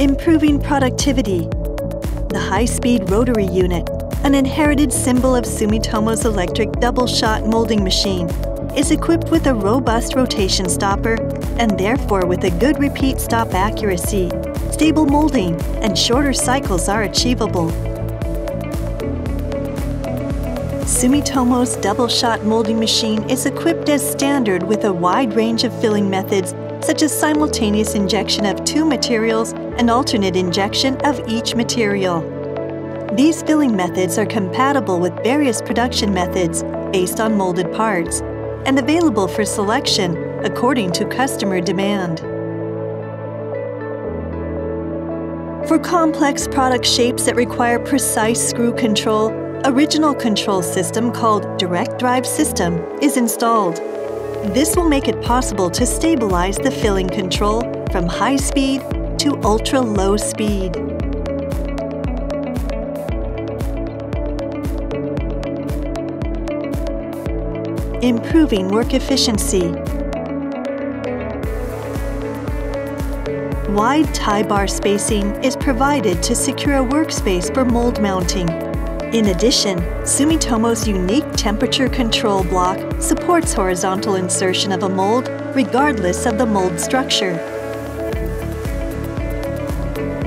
Improving productivity. The high-speed rotary unit, an inherited symbol of Sumitomo's electric double-shot molding machine, is equipped with a robust rotation stopper and therefore with a good repeat stop accuracy. Stable molding and shorter cycles are achievable. Sumitomo's double-shot molding machine is equipped as standard with a wide range of filling methods such as simultaneous injection of two materials and alternate injection of each material. These filling methods are compatible with various production methods based on molded parts and available for selection according to customer demand. For complex product shapes that require precise screw control, original control system called Direct Drive System is installed. This will make it possible to stabilize the filling control from high speed to ultra low speed. Improving work efficiency. Wide tie bar spacing is provided to secure a workspace for mold mounting. In addition, Sumitomo's unique temperature control block supports horizontal insertion of a mold regardless of the mold structure.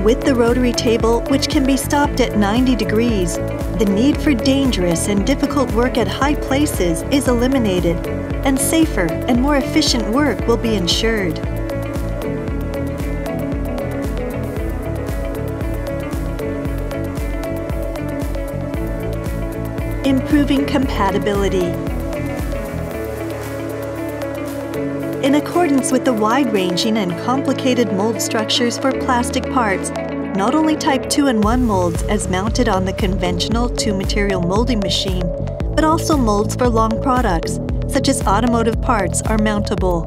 With the rotary table, which can be stopped at 90 degrees, the need for dangerous and difficult work at high places is eliminated, and safer and more efficient work will be ensured. Improving compatibility. In accordance with the wide-ranging and complicated mold structures for plastic parts, not only Type 2 and 1 molds as mounted on the conventional two-material molding machine, but also molds for long products, such as automotive parts, are mountable.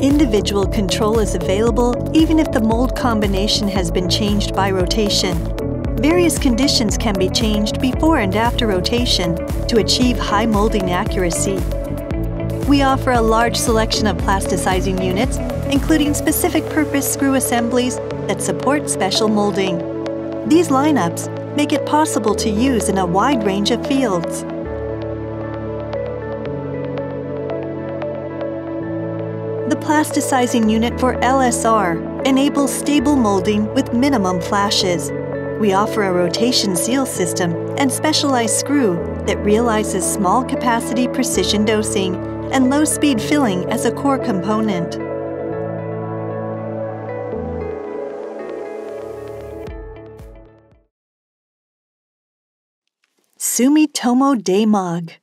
Individual control is available even if the mold combination has been changed by rotation. Various conditions can be changed before and after rotation to achieve high molding accuracy. We offer a large selection of plasticizing units, including specific purpose screw assemblies that support special molding. These lineups make it possible to use in a wide range of fields. The plasticizing unit for LSR enables stable molding with minimum flashes. We offer a rotation seal system and specialized screw that realizes small capacity precision dosing and low speed filling as a core component. Sumitomo Demag